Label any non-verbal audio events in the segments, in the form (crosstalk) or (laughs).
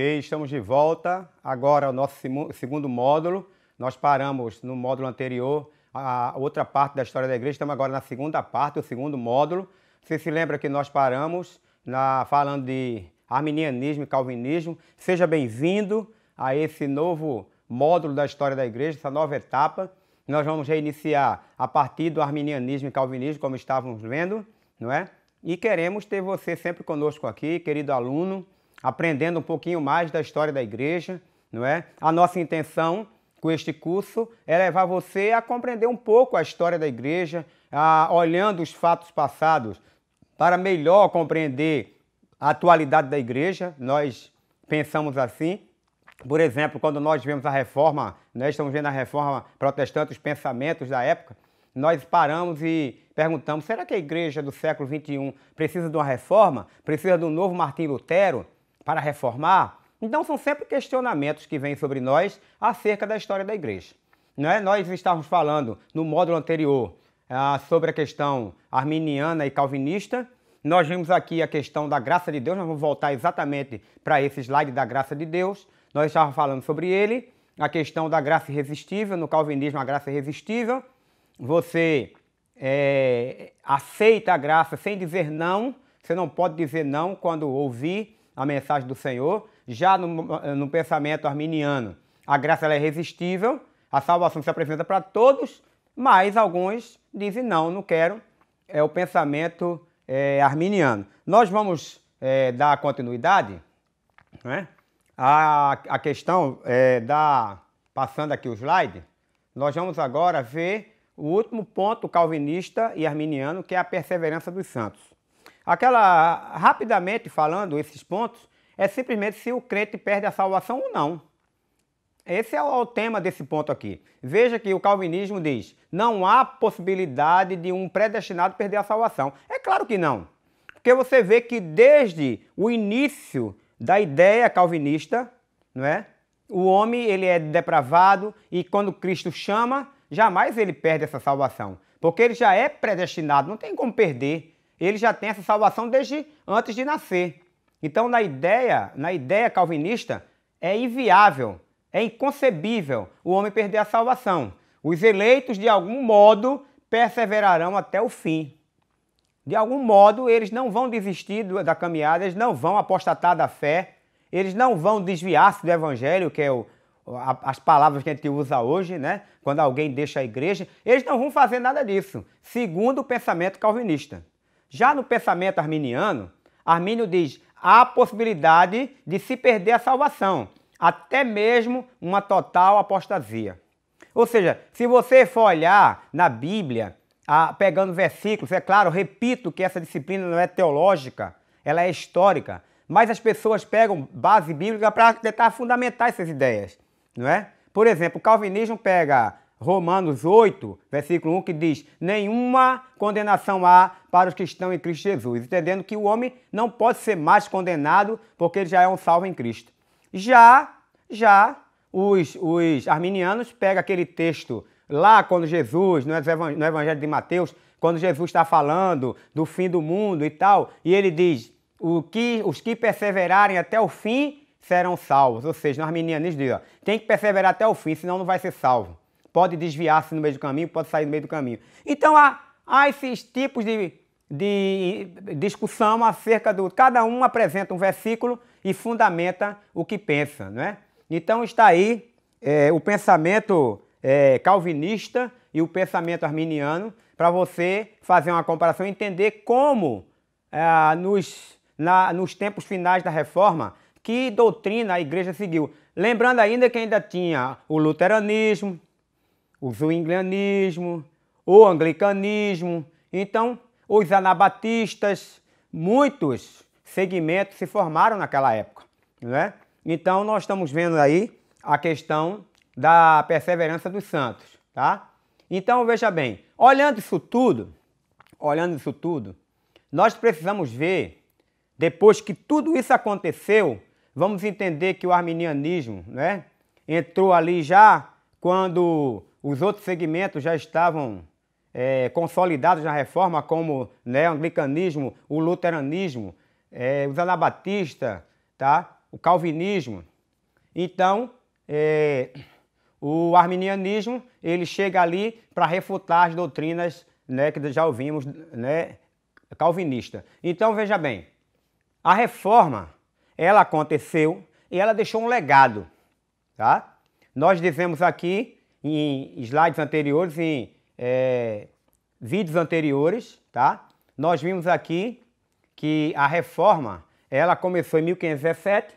Estamos de volta. Agora o nosso segundo módulo. Nós paramos no módulo anterior, a outra parte da história da igreja. Estamos agora na segunda parte, o segundo módulo. Você se lembra que nós paramos na, falando de arminianismo e calvinismo. Seja bem-vindo a esse novo módulo da história da igreja, essa nova etapa. Nós vamos reiniciar a partir do arminianismo e calvinismo, como estávamos vendo, não é? E queremos ter você sempre conosco aqui, querido aluno, aprendendo um pouquinho mais da história da igreja, não é? A nossa intenção com este curso é levar você a compreender um pouco a história da igreja, a, olhando os fatos passados para melhor compreender a atualidade da igreja. Nós pensamos assim. Por exemplo, quando nós vemos a reforma, nós estamos vendo a reforma protestante, os pensamentos da época, nós paramos e perguntamos: será que a igreja do século XXI precisa de uma reforma? Precisa de um novo Martim Lutero para reformar? Então, são sempre questionamentos que vêm sobre nós acerca da história da igreja. Não é? Nós estávamos falando no módulo anterior ah, sobre a questão arminiana e calvinista. Nós vimos aqui a questão da graça de Deus, nós vamos voltar exatamente para esse slide da graça de Deus. Nós estávamos falando sobre ele, a questão da graça irresistível, no calvinismo a graça irresistível. Você é, aceita a graça sem dizer não, você não pode dizer não quando ouvir a mensagem do Senhor. Já no, no pensamento arminiano, a graça é irresistível, a salvação se apresenta para todos, mas alguns dizem não, não quero. É o pensamento é, arminiano. Nós vamos é, dar continuidade né, à, à questão é, da. Passando aqui o slide, nós vamos agora ver o último ponto calvinista e arminiano, que é a perseverança dos santos. Aquela, rapidamente falando esses pontos, é simplesmente se o crente perde a salvação ou não. Esse é o tema desse ponto aqui. Veja que o calvinismo diz: não há possibilidade de um predestinado perder a salvação. É claro que não. Porque você vê que desde o início da ideia calvinista, não é? O homem ele é depravado e quando Cristo chama, jamais ele perde essa salvação, porque ele já é predestinado, não tem como perder. Ele já tem essa salvação desde antes de nascer. Então, na ideia, na ideia calvinista, é inviável, é inconcebível o homem perder a salvação. Os eleitos, de algum modo, perseverarão até o fim. De algum modo, eles não vão desistir da caminhada, eles não vão apostatar da fé, eles não vão desviar-se do evangelho, que é o, as palavras que a gente usa hoje, né? Quando alguém deixa a igreja, eles não vão fazer nada disso, segundo o pensamento calvinista. Já no pensamento arminiano, Armínio diz: há possibilidade de se perder a salvação, até mesmo uma total apostasia. Ou seja, se você for olhar na Bíblia, pegando versículos, é claro, repito que essa disciplina não é teológica, ela é histórica, mas as pessoas pegam base bíblica para tentar fundamentar essas ideias, não é? Por exemplo, o calvinismo pega Romanos 8, versículo 1, que diz: Nenhuma condenação há para os que estão em Cristo Jesus, entendendo que o homem não pode ser mais condenado porque ele já é um salvo em Cristo. Já, já, os, os arminianos pegam aquele texto lá quando Jesus, no Evangelho de Mateus, quando Jesus está falando do fim do mundo e tal, e ele diz: o que, os que perseverarem até o fim serão salvos. Ou seja, no arminianismo diz: ó, tem que perseverar até o fim, senão não vai ser salvo pode desviar-se no meio do caminho, pode sair no meio do caminho. Então há, há esses tipos de, de discussão acerca do. Cada um apresenta um versículo e fundamenta o que pensa, não é? Então está aí é, o pensamento é, calvinista e o pensamento arminiano para você fazer uma comparação e entender como é, nos, na, nos tempos finais da reforma que doutrina a igreja seguiu. Lembrando ainda que ainda tinha o luteranismo, o zwinglianismo, o anglicanismo, então os anabatistas, muitos segmentos se formaram naquela época, né? Então nós estamos vendo aí a questão da perseverança dos santos, tá? Então veja bem, olhando isso tudo, olhando isso tudo, nós precisamos ver depois que tudo isso aconteceu, vamos entender que o arminianismo, né, entrou ali já quando os outros segmentos já estavam é, consolidados na reforma, como né, o anglicanismo, o luteranismo, é, os anabatistas, tá? o calvinismo. Então, é, o arminianismo ele chega ali para refutar as doutrinas né, que já ouvimos né, calvinista. Então veja bem, a reforma ela aconteceu e ela deixou um legado, tá? Nós dizemos aqui em slides anteriores, em é, vídeos anteriores, tá? Nós vimos aqui que a reforma ela começou em 1517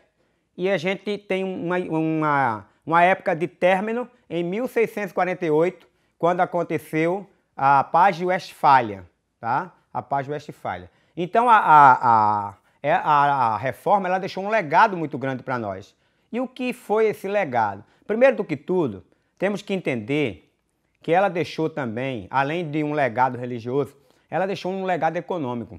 e a gente tem uma, uma, uma época de término em 1648, quando aconteceu a paz de Westfália, tá? A paz de Westfália. Então a, a, a, a, reforma ela deixou um legado muito grande para nós. E o que foi esse legado? Primeiro do que tudo, temos que entender que ela deixou também, além de um legado religioso, ela deixou um legado econômico.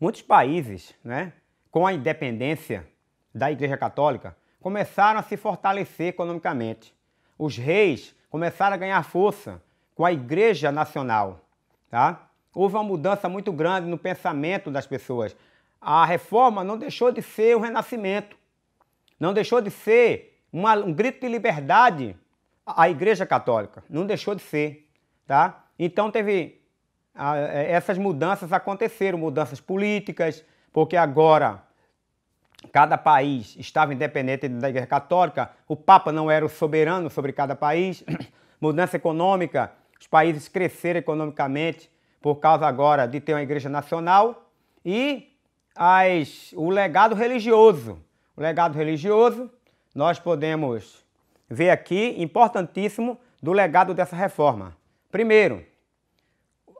Muitos países, né, com a independência da Igreja Católica, começaram a se fortalecer economicamente. Os reis começaram a ganhar força com a Igreja Nacional. Tá? Houve uma mudança muito grande no pensamento das pessoas. A reforma não deixou de ser um renascimento, não deixou de ser uma, um grito de liberdade à Igreja Católica, não deixou de ser. Tá? Então teve é, essas mudanças aconteceram, mudanças políticas, porque agora cada país estava independente da Igreja Católica, o Papa não era o soberano sobre cada país, (clears throat) mudança econômica, os países cresceram economicamente por causa agora de ter uma igreja nacional e as, o legado religioso. O legado religioso, nós podemos ver aqui, importantíssimo, do legado dessa reforma. Primeiro,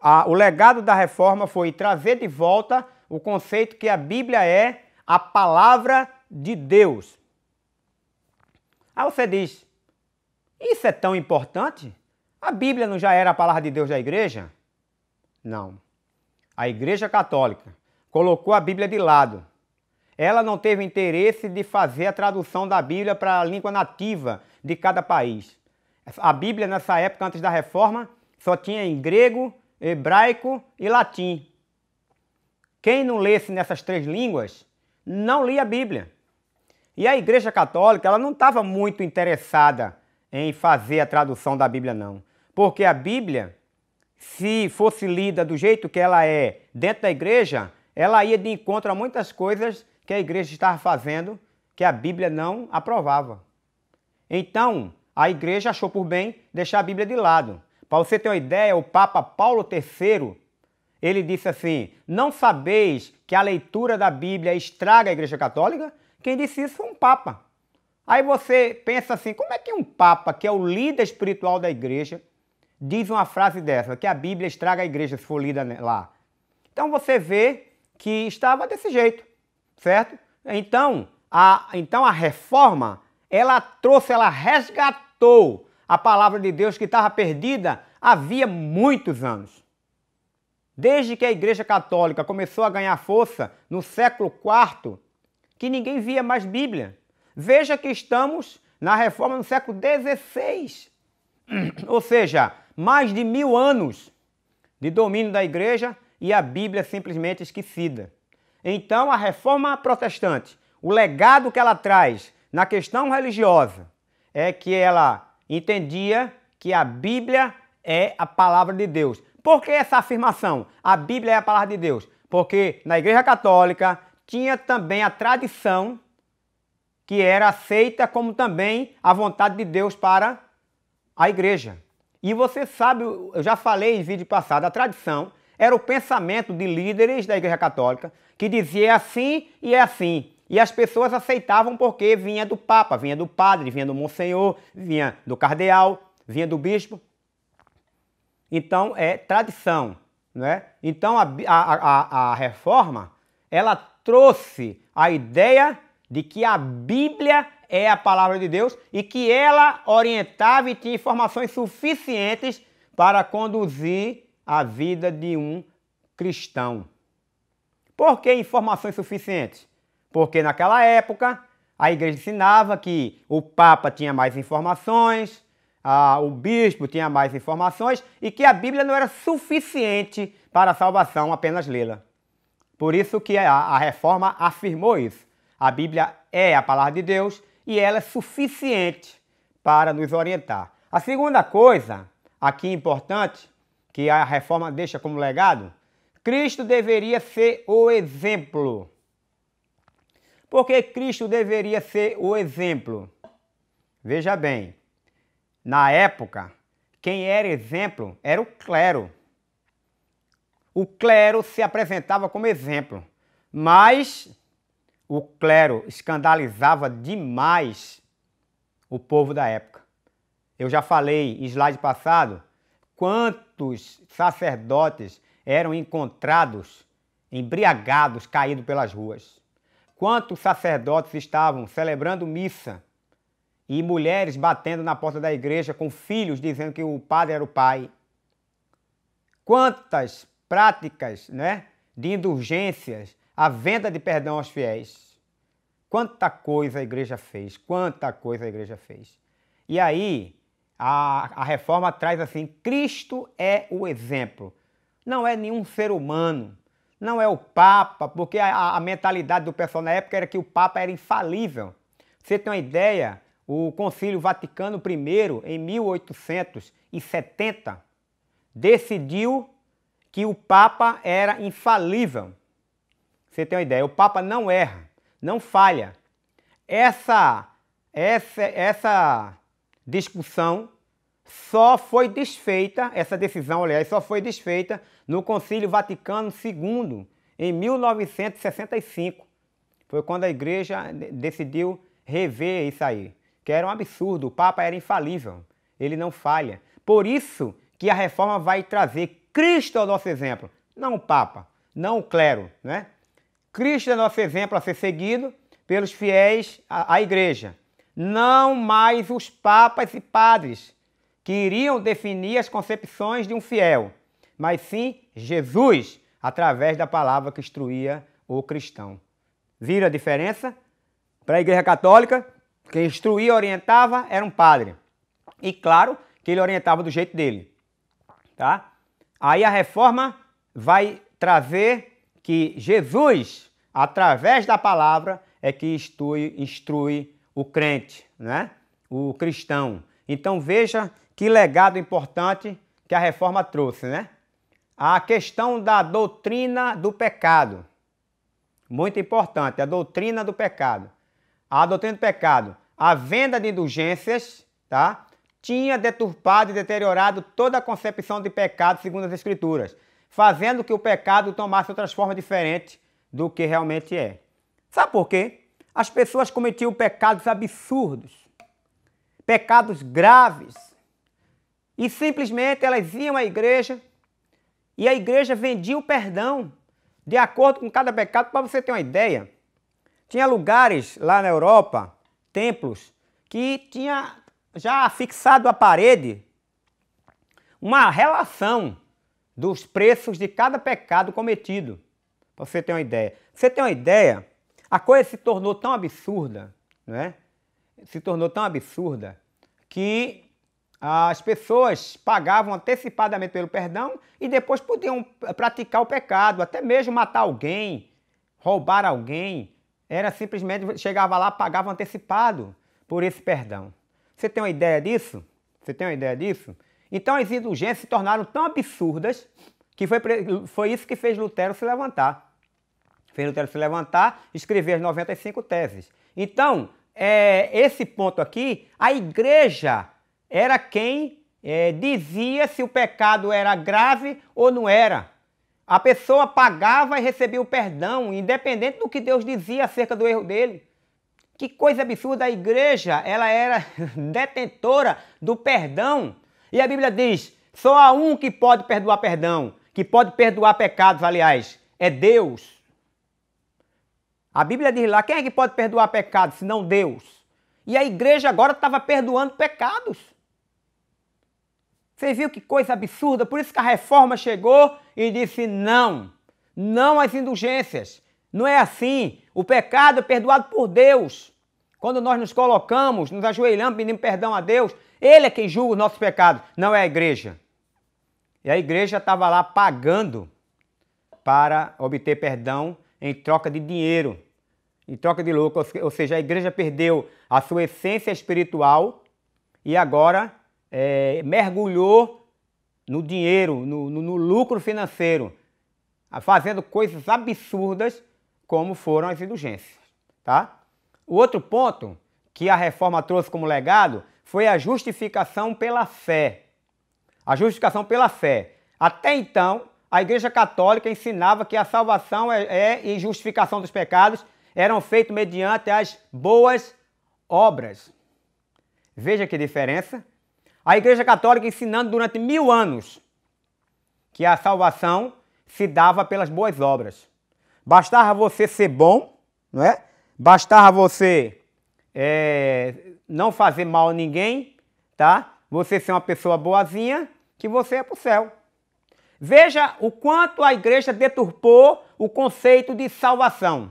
a, o legado da reforma foi trazer de volta o conceito que a Bíblia é a palavra de Deus. Aí você diz, isso é tão importante? A Bíblia não já era a palavra de Deus da igreja? Não. A Igreja Católica colocou a Bíblia de lado. Ela não teve interesse de fazer a tradução da Bíblia para a língua nativa de cada país. A Bíblia, nessa época, antes da reforma, só tinha em grego, hebraico e latim. Quem não lesse nessas três línguas não lia a Bíblia. E a Igreja Católica ela não estava muito interessada em fazer a tradução da Bíblia, não. Porque a Bíblia, se fosse lida do jeito que ela é dentro da igreja, ela ia de encontro a muitas coisas que a igreja estava fazendo que a Bíblia não aprovava. Então, a igreja achou por bem deixar a Bíblia de lado. Para você ter uma ideia, o Papa Paulo III, ele disse assim: Não sabeis que a leitura da Bíblia estraga a Igreja Católica? Quem disse isso foi um Papa. Aí você pensa assim: como é que um Papa, que é o líder espiritual da igreja, diz uma frase dessa, que a Bíblia estraga a igreja se for lida lá. Então você vê que estava desse jeito, certo? Então, a, então a reforma, ela trouxe, ela resgatou a palavra de Deus que estava perdida havia muitos anos. Desde que a Igreja Católica começou a ganhar força no século IV, que ninguém via mais Bíblia. Veja que estamos na reforma no século XVI. (clears throat) Ou seja, mais de mil anos de domínio da igreja e a Bíblia simplesmente esquecida. Então, a reforma protestante, o legado que ela traz na questão religiosa é que ela entendia que a Bíblia é a palavra de Deus. Por que essa afirmação? A Bíblia é a palavra de Deus. Porque na Igreja Católica tinha também a tradição que era aceita como também a vontade de Deus para a igreja. E você sabe, eu já falei em vídeo passado, a tradição era o pensamento de líderes da Igreja Católica que dizia é assim e é assim. E as pessoas aceitavam porque vinha do Papa, vinha do padre, vinha do Monsenhor, vinha do cardeal, vinha do bispo. Então é tradição, né? Então a, a, a, a reforma ela trouxe a ideia de que a Bíblia é a palavra de Deus e que ela orientava e tinha informações suficientes para conduzir a vida de um cristão. Por que informações suficientes? Porque naquela época a igreja ensinava que o Papa tinha mais informações, a, o bispo tinha mais informações e que a Bíblia não era suficiente para a salvação apenas lê-la. Por isso que a, a reforma afirmou isso. A Bíblia é a palavra de Deus e ela é suficiente para nos orientar. A segunda coisa, aqui importante, que a reforma deixa como legado, Cristo deveria ser o exemplo. Por que Cristo deveria ser o exemplo? Veja bem, na época, quem era exemplo era o clero. O clero se apresentava como exemplo, mas o clero escandalizava demais o povo da época. Eu já falei, slide passado, quantos sacerdotes eram encontrados embriagados, caídos pelas ruas. Quantos sacerdotes estavam celebrando missa e mulheres batendo na porta da igreja com filhos dizendo que o padre era o pai. Quantas práticas né, de indulgências, a venda de perdão aos fiéis. Quanta coisa a igreja fez, quanta coisa a igreja fez. E aí, a, a reforma traz assim: Cristo é o exemplo não é nenhum ser humano, não é o Papa, porque a, a, mentalidade do pessoal na época era que o Papa era infalível. Você tem uma ideia? O Concílio Vaticano I, em 1870, decidiu que o Papa era infalível. Você tem uma ideia? O Papa não erra, não falha. Essa, essa, essa discussão só foi desfeita, essa decisão, aliás, só foi desfeita no Concílio Vaticano II, em 1965. Foi quando a igreja decidiu rever isso aí, que era um absurdo, o Papa era infalível, ele não falha. Por isso que a reforma vai trazer Cristo ao nosso exemplo, não o Papa, não o clero, né? Cristo é nosso exemplo a ser seguido pelos fiéis à, à igreja, não mais os papas e padres que iriam definir as concepções de um fiel, mas sim Jesus, através da palavra que instruía o cristão. Viram a diferença? Para a Igreja Católica, quem instruía e orientava era um padre. E claro que ele orientava do jeito dele. Tá? Aí a reforma vai trazer que Jesus, através da palavra, é que instrui, instrui o crente, né? o cristão. Então veja que legado importante que a reforma trouxe, né? A questão da doutrina do pecado. Muito importante, a doutrina do pecado. A doutrina do pecado, a venda de indulgências, tá? Tinha deturpado e deteriorado toda a concepção de pecado segundo as escrituras, fazendo que o pecado tomasse outras formas diferentes do que realmente é. Sabe por quê? As pessoas cometiam pecados absurdos, pecados graves, e simplesmente elas iam à igreja e a igreja vendia o perdão de acordo com cada pecado. Para você ter uma ideia, tinha lugares lá na Europa, templos, que tinha já fixado à parede uma relação dos preços de cada pecado cometido. Para você ter uma ideia. você ter uma ideia, a coisa se tornou tão absurda, né? Se tornou tão absurda que as pessoas pagavam antecipadamente pelo perdão e depois podiam praticar o pecado, até mesmo matar alguém, roubar alguém. Era simplesmente, chegava lá, pagava antecipado por esse perdão. Você tem uma ideia disso? Você tem uma ideia disso? Então as indulgências se tornaram tão absurdas que foi, foi isso que fez Lutero se levantar. Fez Lutero se levantar, escrever as 95 teses. Então, é, esse ponto aqui, a igreja era quem é, dizia se o pecado era grave ou não era. A pessoa pagava e recebia o perdão, independente do que Deus dizia acerca do erro dele. Que coisa absurda, a igreja, ela era (laughs) detentora do perdão. E a Bíblia diz: só há um que pode perdoar perdão, que pode perdoar pecados, aliás, é Deus. A Bíblia diz lá: quem é que pode perdoar pecados, senão Deus? E a igreja agora estava perdoando pecados. Você viu que coisa absurda? Por isso que a reforma chegou e disse não, não às indulgências. Não é assim. O pecado é perdoado por Deus. Quando nós nos colocamos, nos ajoelhamos, pedindo perdão a Deus, Ele é quem julga os nossos pecados, não é a igreja. E a igreja estava lá pagando para obter perdão em troca de dinheiro. em troca de lucro, ou seja, a igreja perdeu a sua essência espiritual e agora é, mergulhou no dinheiro, no, no, no lucro financeiro, fazendo coisas absurdas como foram as indulgências. Tá? O outro ponto que a reforma trouxe como legado foi a justificação pela fé. A justificação pela fé. Até então, a Igreja Católica ensinava que a salvação é, é, e justificação dos pecados eram feitos mediante as boas obras. Veja que diferença. A Igreja Católica ensinando durante mil anos que a salvação se dava pelas boas obras. Bastava você ser bom, não é? Bastava você é, não fazer mal a ninguém, tá? Você ser uma pessoa boazinha, que você é para o céu. Veja o quanto a igreja deturpou o conceito de salvação.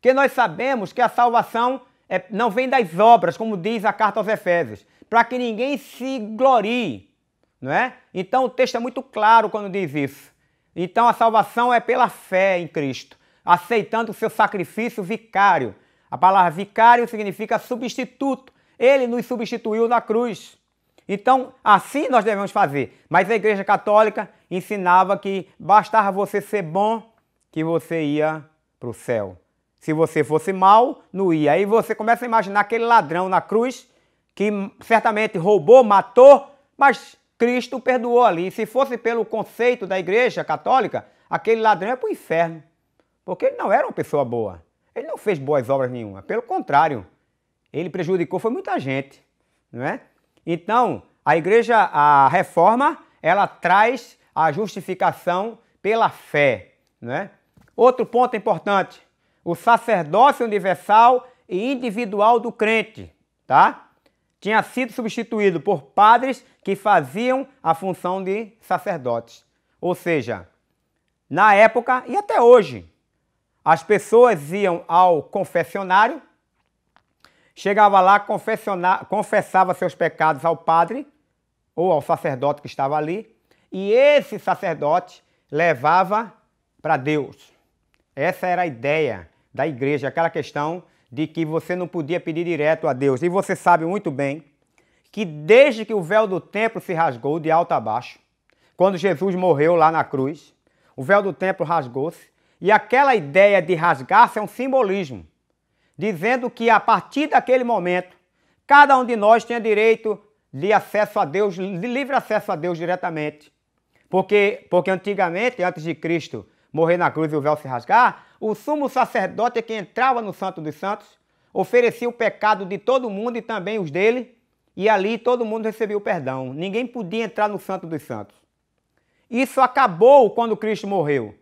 Que nós sabemos que a salvação é, não vem das obras, como diz a carta aos Efésios, para que ninguém se glorie, não é? Então o texto é muito claro quando diz isso. Então a salvação é pela fé em Cristo, aceitando o seu sacrifício vicário. A palavra vicário significa substituto. Ele nos substituiu na cruz. Então, assim nós devemos fazer. Mas a Igreja Católica ensinava que bastava você ser bom que você ia para o céu. Se você fosse mal, não ia. Aí você começa a imaginar aquele ladrão na cruz que certamente roubou, matou, mas Cristo perdoou ali. Se fosse pelo conceito da Igreja Católica, aquele ladrão é para o inferno. Porque ele não era uma pessoa boa. Ele não fez boas obras nenhuma. Pelo contrário, ele prejudicou foi muita gente, não é? Então, a igreja, a reforma, ela traz a justificação pela fé, não é? Outro ponto importante, o sacerdócio universal e individual do crente, tá? Tinha sido substituído por padres que faziam a função de sacerdotes. Ou seja, na época e até hoje, as pessoas iam ao confessionário, chegava lá, confessava seus pecados ao padre ou ao sacerdote que estava ali, e esse sacerdote levava para Deus. Essa era a ideia da igreja, aquela questão de que você não podia pedir direto a Deus. E você sabe muito bem que desde que o véu do templo se rasgou de alto a baixo, quando Jesus morreu lá na cruz, o véu do templo rasgou-se e aquela ideia de rasgar-se é um simbolismo, dizendo que a partir daquele momento, cada um de nós tinha direito de acesso a Deus, de livre acesso a Deus diretamente. Porque, porque antigamente, antes de Cristo morrer na cruz e o véu se rasgar, o sumo sacerdote é quem entrava no Santo dos Santos, oferecia o pecado de todo mundo e também os dele, e ali todo mundo recebia o perdão. Ninguém podia entrar no Santo dos Santos. Isso acabou quando Cristo morreu.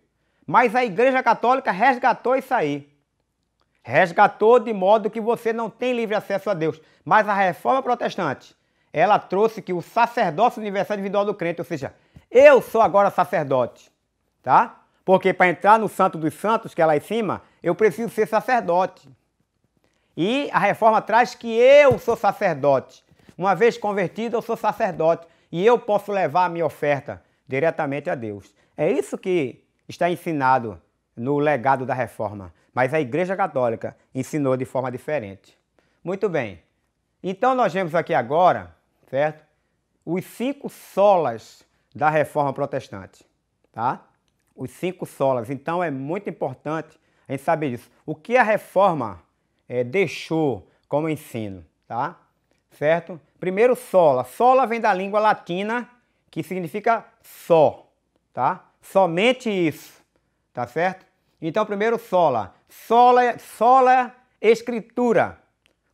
Mas a Igreja Católica resgatou isso aí. Resgatou de modo que você não tem livre acesso a Deus. Mas a reforma protestante, ela trouxe que o sacerdócio universal individual do crente, ou seja, eu sou agora sacerdote, tá? Porque para entrar no Santo dos Santos, que é lá em cima, eu preciso ser sacerdote. E a reforma traz que eu sou sacerdote. Uma vez convertido, eu sou sacerdote. E eu posso levar a minha oferta diretamente a Deus. É isso que está ensinado no legado da reforma, mas a Igreja Católica ensinou de forma diferente. Muito bem. Então nós vemos aqui agora, certo? Os cinco solas da reforma protestante, tá? Os cinco solas. Então é muito importante a gente saber disso. O que a reforma é, deixou como ensino, tá? Certo? Primeiro sola. Sola vem da língua latina que significa só, tá? somente isso, tá certo? Então, primeiro sola. Sola, sola escritura,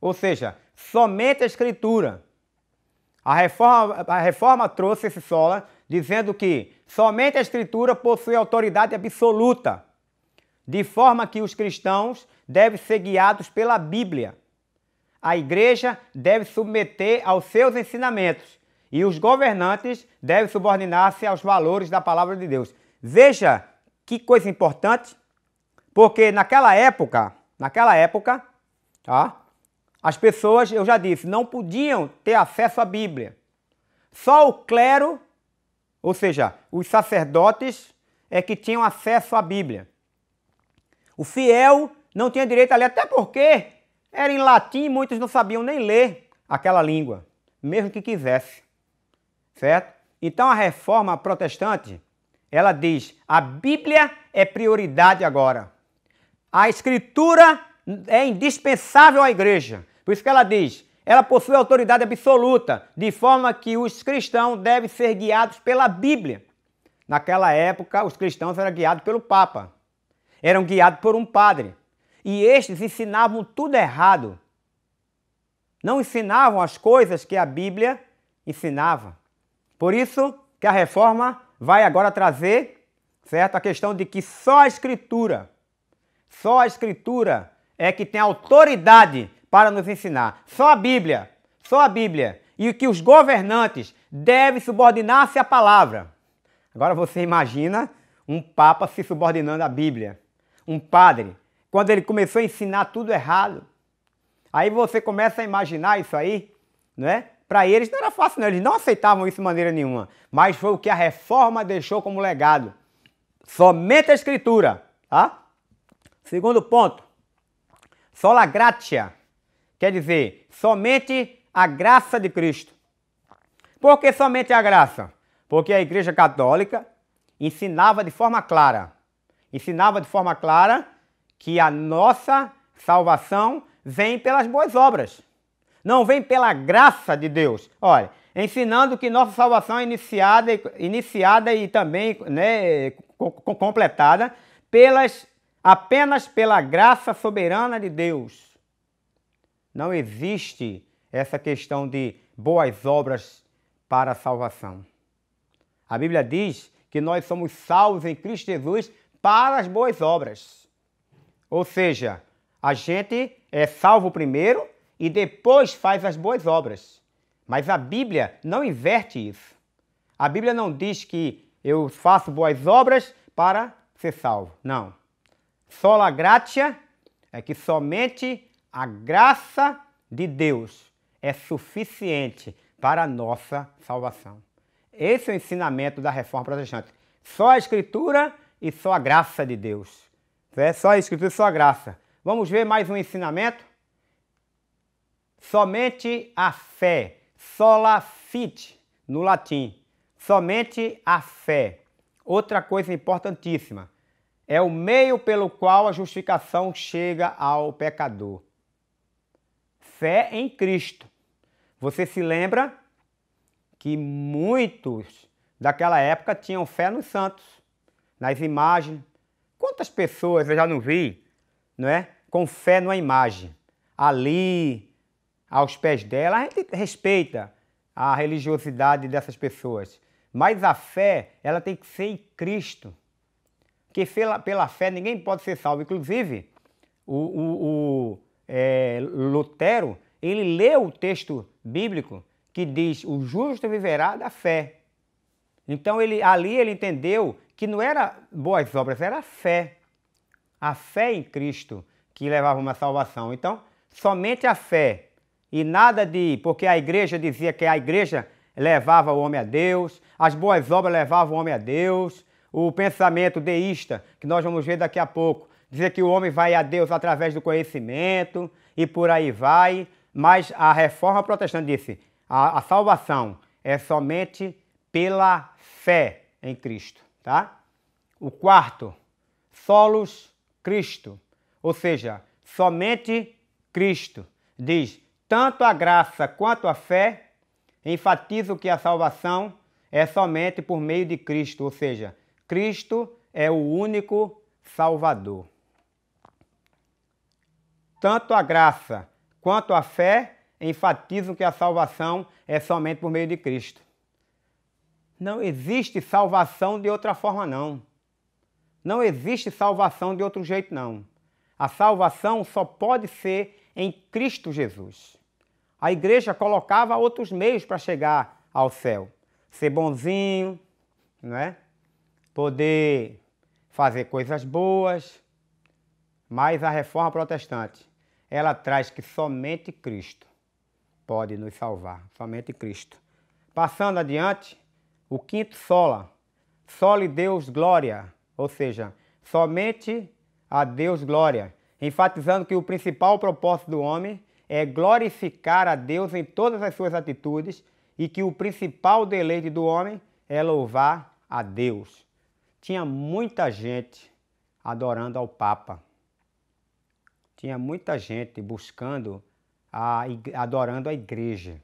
ou seja, somente a escritura. A reforma, a reforma trouxe esse sola dizendo que somente a escritura possui autoridade absoluta, de forma que os cristãos devem ser guiados pela Bíblia. A igreja deve submeter aos seus ensinamentos e os governantes devem subordinar-se aos valores da palavra de Deus. Veja que coisa importante, porque naquela época, naquela época, tá? As pessoas, eu já disse, não podiam ter acesso à Bíblia. Só o clero, ou seja, os sacerdotes, é que tinham acesso à Bíblia. O fiel não tinha direito a ler, até porque era em latim e muitos não sabiam nem ler aquela língua, mesmo que quisesse. Certo? Então a reforma protestante, ela diz: a Bíblia é prioridade agora. A escritura é indispensável à igreja. Por isso que ela diz: ela possui autoridade absoluta, de forma que os cristãos devem ser guiados pela Bíblia. Naquela época, os cristãos eram guiados pelo Papa, eram guiados por um padre. E estes ensinavam tudo errado. Não ensinavam as coisas que a Bíblia ensinava. Por isso que a reforma vai agora trazer, certo, a questão de que só a escritura, só a escritura é que tem autoridade para nos ensinar. Só a Bíblia, só a Bíblia. E que os governantes devem subordinar-se à palavra. Agora você imagina um papa se subordinando à Bíblia. Um padre, quando ele começou a ensinar tudo errado. Aí você começa a imaginar isso aí, não é? Para eles não era fácil, não. Eles não aceitavam isso de maneira nenhuma. Mas foi o que a reforma deixou como legado. Somente a Escritura. Tá? Segundo ponto. Sola gratia. Quer dizer, somente a graça de Cristo. Por que somente a graça? Porque a Igreja Católica ensinava de forma clara. Ensinava de forma clara que a nossa salvação vem pelas boas obras não vem pela graça de Deus. Olha, ensinando que nossa salvação é iniciada, iniciada e também né, completada pelas, apenas pela graça soberana de Deus. Não existe essa questão de boas obras para a salvação. A Bíblia diz que nós somos salvos em Cristo Jesus para as boas obras. Ou seja, a gente é salvo primeiro e depois faz as boas obras. Mas a Bíblia não inverte isso. A Bíblia não diz que eu faço boas obras para ser salvo. Não. Sola gratia é que somente a graça de Deus é suficiente para a nossa salvação. Esse é o ensinamento da reforma protestante. Só a Escritura e só a graça de Deus. É só a Escritura e só a graça. Vamos ver mais um ensinamento? Somente a fé, sola fide no latim, somente a fé. Outra coisa importantíssima, é o meio pelo qual a justificação chega ao pecador. Fé em Cristo. Você se lembra que muitos daquela época tinham fé nos santos, nas imagens. Quantas pessoas eu já não vi, não é? Com fé numa imagem. Ali, aos pés dela, a gente respeita a religiosidade dessas pessoas. Mas a fé, ela tem que ser em Cristo. Porque pela, pela fé ninguém pode ser salvo. Inclusive, o, o, o é, Lutero, ele leu o texto bíblico que diz: o justo viverá da fé. Então ele, ali ele entendeu que não era boas obras, era a fé. A fé em Cristo que levava uma salvação. Então, somente a fé e nada de. Porque a igreja dizia que a igreja levava o homem a Deus, as boas obras levavam o homem a Deus, o pensamento deísta, que nós vamos ver daqui a pouco, dizia que o homem vai a Deus através do conhecimento e por aí vai, mas a reforma protestante disse: a, a salvação é somente pela fé em Cristo, tá? O quarto, solos Cristo, ou seja, somente Cristo. Diz: tanto a graça quanto a fé enfatizam que a salvação é somente por meio de Cristo, ou seja, Cristo é o único Salvador. Tanto a graça quanto a fé enfatizam que a salvação é somente por meio de Cristo. Não existe salvação de outra forma, não. Não existe salvação de outro jeito, não. A salvação só pode ser em Cristo Jesus a igreja colocava outros meios para chegar ao céu. Ser bonzinho, não é? Poder fazer coisas boas. Mas a reforma protestante, ela traz que somente Cristo pode nos salvar, somente Cristo. Passando adiante, o quinto sola, sole Deus glória, ou seja, somente a Deus glória, enfatizando que o principal propósito do homem é glorificar a Deus em todas as suas atitudes e que o principal deleite do homem é louvar a Deus. Tinha muita gente adorando ao Papa. Tinha muita gente buscando, a, adorando a igreja.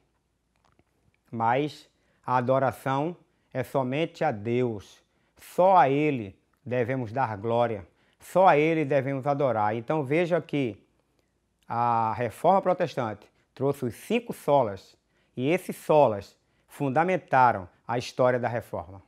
Mas a adoração é somente a Deus. Só a Ele devemos dar glória. Só a Ele devemos adorar. Então veja que a reforma protestante trouxe os cinco solas e esses solas fundamentaram a história da reforma.